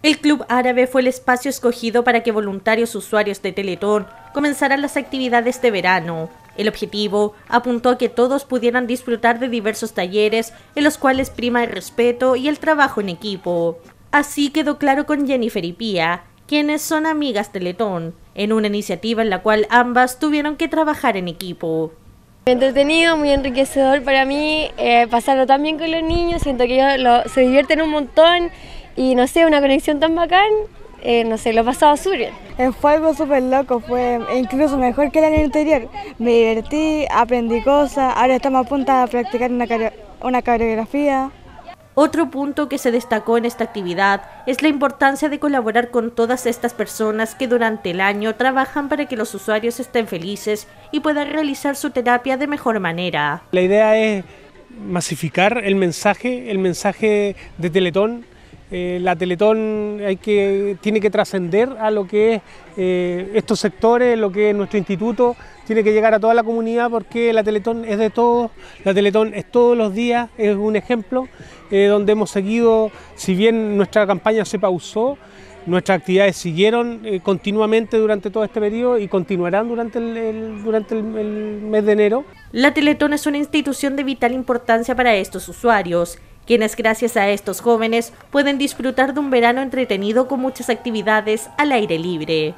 El Club Árabe fue el espacio escogido para que voluntarios usuarios de Teletón comenzaran las actividades de verano. El objetivo apuntó a que todos pudieran disfrutar de diversos talleres en los cuales prima el respeto y el trabajo en equipo. Así quedó claro con Jennifer y Pia, quienes son amigas Teletón, en una iniciativa en la cual ambas tuvieron que trabajar en equipo. Entretenido, muy enriquecedor para mí, eh, pasarlo tan bien con los niños, siento que ellos se divierten un montón y no sé, una conexión tan bacán, eh, no sé, lo he pasado súper bien. Fue algo súper loco, fue incluso mejor que el año anterior. Me divertí, aprendí cosas, ahora estamos a punto de practicar una, una coreografía. Otro punto que se destacó en esta actividad es la importancia de colaborar con todas estas personas que durante el año trabajan para que los usuarios estén felices y puedan realizar su terapia de mejor manera. La idea es masificar el mensaje, el mensaje de Teletón eh, la Teletón tiene que trascender a lo que es eh, estos sectores, lo que es nuestro instituto, tiene que llegar a toda la comunidad porque la Teletón es de todos, la Teletón es todos los días, es un ejemplo eh, donde hemos seguido, si bien nuestra campaña se pausó, nuestras actividades siguieron continuamente durante todo este periodo y continuarán durante el, durante el, mes de enero. La Teletón es una institución de vital importancia para estos usuarios quienes gracias a estos jóvenes pueden disfrutar de un verano entretenido con muchas actividades al aire libre.